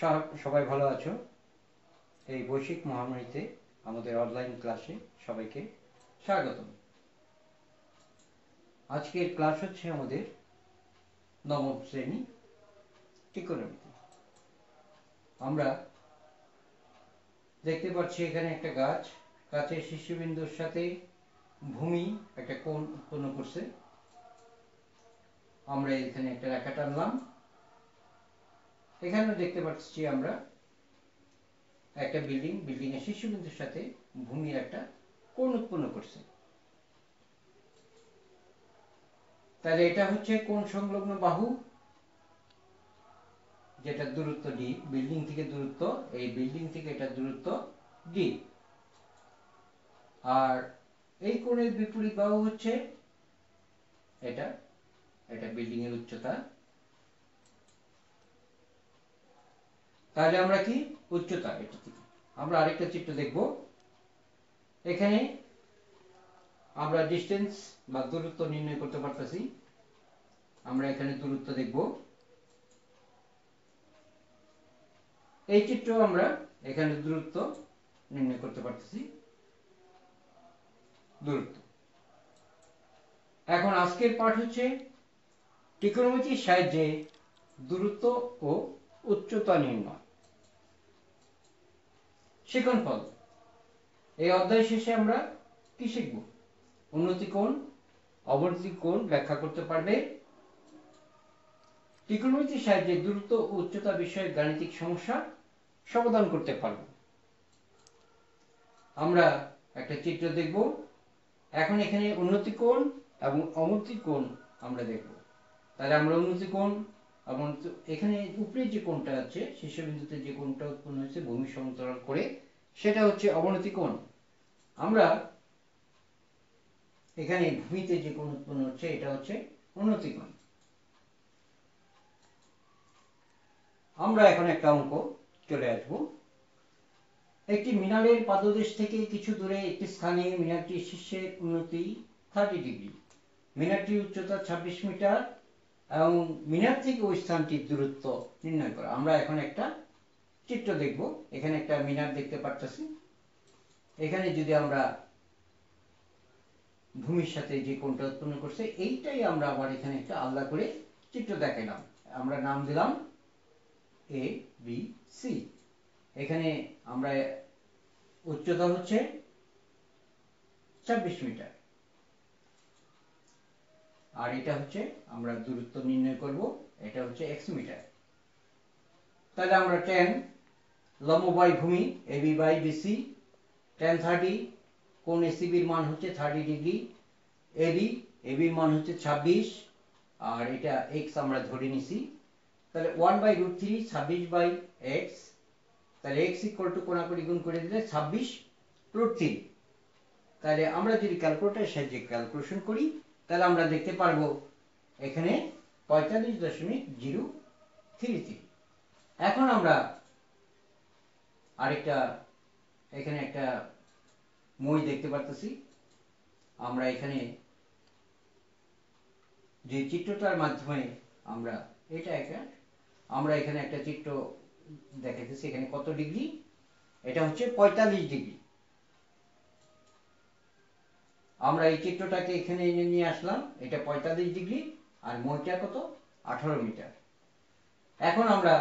সব- সবাই ভালো আছো? এই বৈশ্বিক মহামারীতে আমাদের অনলাইন ক্লাসে সবাইকে স্বাগতম। আজকের ক্লাস হচ্ছে আমাদের নবম শ্রেণি ইকোনমিতে আমরা দেখতে পাচ্ছি এখানে একটা গাছ, গাছের শিশুবিন্দুর সাথে ভূমি একটা কোণ উৎপন্ন করছে। আমরা এখানে একটা রেখা টানলাম। এখানেও দেখতে পাচ্ছি আমরা একটা বিল্ডিং বিল্ডিং এর শীর্ষবিন্দুর সাথে ভূমির একটা কোণ উৎপন্ন করছে। তাহলে এটা হচ্ছে কোন সংলগ্ন বাহু, যেটা দূরত্ব ডি বিল্ডিং থেকে দূরত্ব, এই বিল্ডিং থেকে এটা দূরত্ব ডি আর এই কোণের বিপরীত বাহু হচ্ছে এটা এটা বিল্ডিং এর উচ্চতা তাহলে আমরা কি? উচ্চতা এটা থেকে। আমরা আরেকটা চিত্র দেখব। এখানে আমরা ডিস্টেন্স বা দূরত্ব নির্ণয় করতে পারতেছি। আমরা এখানে দূরত্ব দেখব। এই চিত্র আমরা এখানে দূরত্ব নির্ণয় করতে পারতেছি। দূরত্ব। এখন আজকের পাঠ হচ্ছে ত্রিকোণমিতির সাহায্যে দূরত্ব ও উচ্চতা নির্ণয়। শিখন ফল এই অধ্যায় শেষে আমরা কি শিখব? উন্নতি কোণ, অবনতি কোণ ব্যাখ্যা করতে পারবে? ত্রিকোণমিতির সাহায্যে দূরত্ব ও উচ্চতা বিষয়ে গাণিতিক সমস্যা সমাধান করতে পারব। আমরা একটা চিত্র দেখব। এখন এখানে উন্নতি কোণ এবং অবনতি কোণ আমরা দেখব। তাহলে আমরা উন্নতি কোণ এবং এখানে উপরে যে কোণটা আছে, শীর্ষবিন্দুতে যে কোণটা উৎপন্ন হয়েছে, ভূমি সমান্তরাল করে, সেটা হচ্ছে অবনতি কোণ। আমরা এখানে ভূমিতে যে কোণ উৎপন্ন হচ্ছে, এটা হচ্ছে উন্নতি কোণ। আমরা এখন একটা অঙ্ক চলে আসব। একটি মিনারের পাদদেশ থেকে কিছু দূরে একটি স্থানে মিনারটির শীর্ষের উন্নতি থার্টি ডিগ্রি মিনারটির উচ্চতা ছাব্বিশ মিটার এবং মিনার থেকে ওই স্থানটির দূরত্ব নির্ণয় করা। আমরা এখন একটা চিত্র দেখব। এখানে একটা মিনার দেখতে পাচ্ছি এখানে যদি আমরা ভূমির সাথে যে কোণটা উৎপন্ন করছে, এইটাই আমরা আবার এখানে একটা আলাদা করে চিত্র দেখাইলাম। আমরা নাম দিলাম এ বি সি এখানে আমরা উচ্চতা হচ্ছে ছাব্বিশ মিটার। আর এটা হচ্ছে আমরা দূরত্ব নির্ণয় করব, এটা হচ্ছে এক্স মিটার তাহলে আমরা টেন লম্ব বাই ভূমি AB by BC tan thirty কোন এসিবির মান হচ্ছে থার্টি ডিগ্রি এবি এবির মান হচ্ছে ছাব্বিশ, আর এটা এক্স আমরা ধরে নিছি। তাহলে ওয়ান বাই রুট থ্রি ছাব্বিশ বাই এক্স তাহলে এক্স ইকুয়াল টু কোনাকুনি গুণ করে দিলে ছাব্বিশ রুট থ্রি তাহলে আমরা যদি ক্যালকুলেটারের সাহায্যে ক্যালকুলেশন করি তাহলে আমরা দেখতে পারব এখানে পঁয়তাল্লিশ দশমিক জিরো থ্রি থ্রি এখন আমরা আরেকটা, এখানে একটা মই দেখতে পারতেছি। আমরা এখানে যে চিত্রটার মাধ্যমে আমরা, এটা একটা, আমরা এখানে একটা চিত্র দেখাইতেছি, এখানে কত ডিগ্রি? এটা হচ্ছে পঁয়তাল্লিশ ডিগ্রি। আমরা এই চিত্রটাকে এখানে এনে নিয়ে আসলাম। এটা পঁয়তাল্লিশ ডিগ্রি আর মইটা কত? আঠারো মিটার। এখন আমরা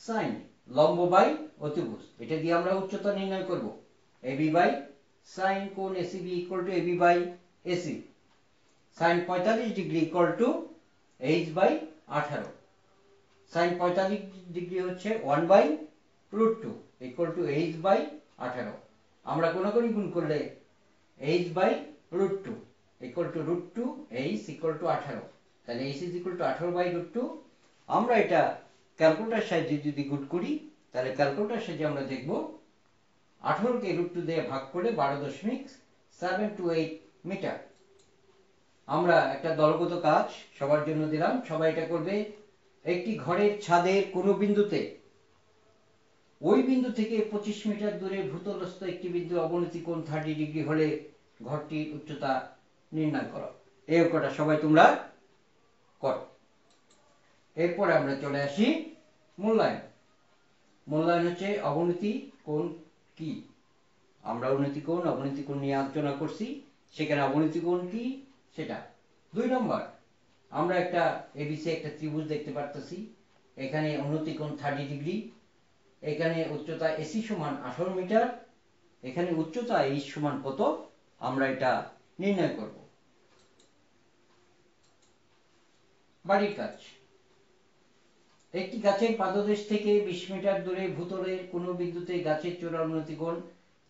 সাইন লম্ব বাই অতিভুজ, এটা দিয়ে আমরা উচ্চতা নির্ণয় করব। এবি বাই সাইন কোণ ACB equal to AB by AC sine পঁয়তাল্লিশ degree equal to H by আঠারো। সাইন পঁয়তাল্লিশ ডিগ্রি হচ্ছে one by root two equal to H by আঠারো। আমরা কোনো কোনি গুণ করলে H by root two equal to root two H equal to আঠারো। তাহলে এইচ ইজ ইকুয়াল টু আঠারো বাই রুট টু আমরা এটা ক্যালকুলেটার সাহায্যে যদি গুণ করি, তাহলে ক্যালকুলেটার সাহায্যে আমরা দেখব আঠারোকে রুট টু দিয়ে ভাগ করে বারো দশমিক সেভেন টু এইট মিটার আমরা একটা দলগত কাজ সবার জন্য দিলাম। সবাই এটা করবে। একটি ঘরের ছাদের কোনো বিন্দুতে ওই বিন্দু থেকে পঁচিশ মিটার দূরে ভূতলস্থ একটি বিন্দু অবনতি কোণ থার্টি ডিগ্রি হলে ঘরটির উচ্চতা নির্ণয় করো। এই অঙ্কটা সবাই তোমরা করো। এরপরে আমরা চলে আসি মূল্যায়ন। মূল্যায়ন হচ্ছে অবনতি কোণ কি? আমরা উন্নতি কোণ, অবনতি কোণ নিয়ে আলোচনা করছি। সেখানে অবনতি কোণ কি? সেটা। দুই নম্বর, আমরা একটা এবিসি একটা ত্রিভুজ দেখতে পারতেছি। এখানে উন্নতি কোণ থার্টি ডিগ্রি এখানে উচ্চতা এসি সমান আঠারো মিটার, এখানে উচ্চতা এই সমান কত? আমরা এটা নির্ণয় করব। বাড়ির কাজ। একটি গাছের পাদদেশ থেকে বিশ মিটার দূরে ভূতলের কোনো বিন্দুতে গাছের চূড়ার উন্নতি কোণ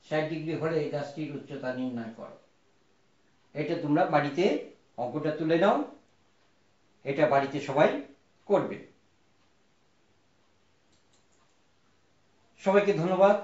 ষাট ডিগ্রি হলে গাছটির উচ্চতা নির্ণয় করো। এটা তোমরা বাড়িতে অঙ্কটা তুলে নাও। এটা বাড়িতে সবাই করবে। সবাইকে ধন্যবাদ।